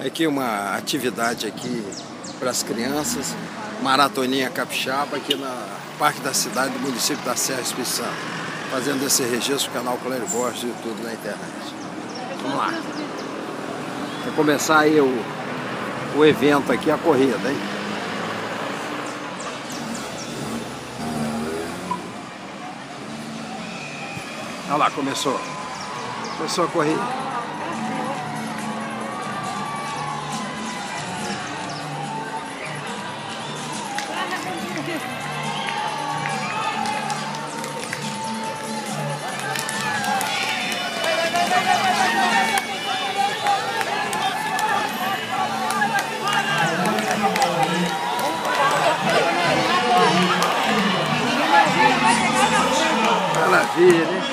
É aqui uma atividade aqui para as crianças, maratoninha capixaba aqui na Parque da Cidade do município da Serra Espírito Santo, fazendo esse registro canal Clério Borges e tudo na internet. Vamos lá. Vai começar aí o, o evento aqui, a corrida, hein? Olha lá, começou. Começou a corrida. Maravilha, né?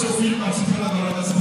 seu filho participando agora dessa